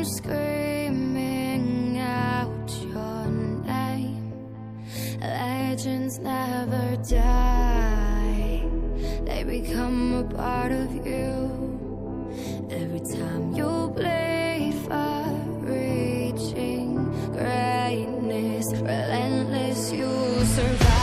I'm screaming out your name. Legends never die, they become a part of you. Every time you play for reaching greatness, relentless, you survive.